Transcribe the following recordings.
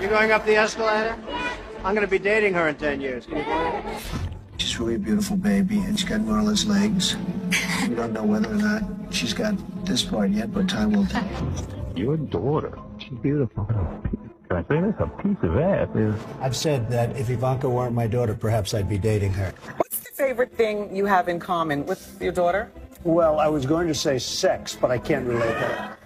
You going up the escalator? I'm going to be dating her in 10 years. Can you believe it? She's really a beautiful baby, and she's got marvelous legs. We don't know whether or not she's got this part yet, but time will tell. Your daughter, she's beautiful. Can I say this? A piece of ass is. I've said that if Ivanka weren't my daughter, perhaps I'd be dating her. What's the favorite thing you have in common with your daughter? Well, I was going to say sex, but I can't relate that.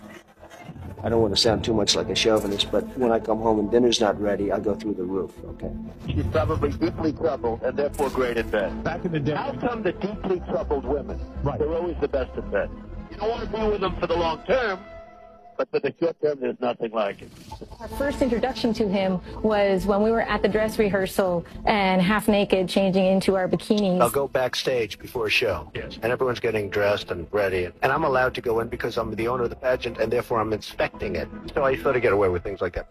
I don't want to sound too much like a chauvinist, but when I come home and dinner's not ready, I go through the roof, okay? She's probably deeply troubled and therefore great at bed. Back in the day. How come the deeply troubled women, Right. they're always the best in bed? You don't want to be with them for the long term, but for the short term, there's nothing like it. Our first introduction to him was when we were at the dress rehearsal and half naked changing into our bikinis. I'll go backstage before a show. Yes. And everyone's getting dressed and ready. And I'm allowed to go in because I'm the owner of the pageant and therefore I'm inspecting it. So I sort of get away with things like that.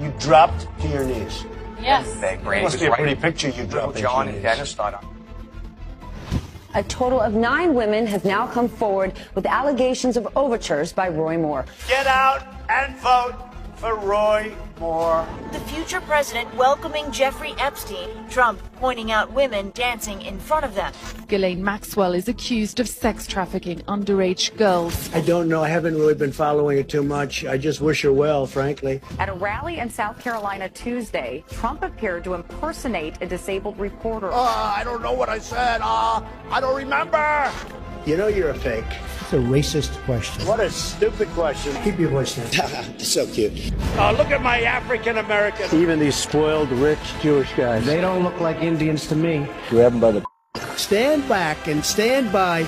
You dropped to your knees. Yes. Must be a pretty picture you dropped to your knees. A total of nine women have now come forward with allegations of overtures by Roy Moore. Get out and vote Roy Moore. The future president welcoming Jeffrey Epstein, Trump pointing out women dancing in front of them. Ghislaine Maxwell is accused of sex trafficking underage girls. I don't know. I haven't really been following it too much. I just wish her well, frankly. At a rally in South Carolina Tuesday, Trump appeared to impersonate a disabled reporter. I don't know what I said. Uh, I don't remember. You know you're a fake. A racist question. What a stupid question. Keep your voice down. so cute. Uh, look at my African American. Even these spoiled, rich Jewish guys. They don't look like Indians to me. Grab them by the. Stand back and stand by.